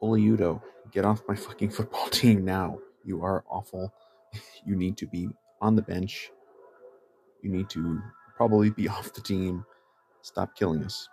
Oli Udoh, get off my fucking football team now. You are awful. You need to be on the bench. You need to probably be off the team. Stop killing us.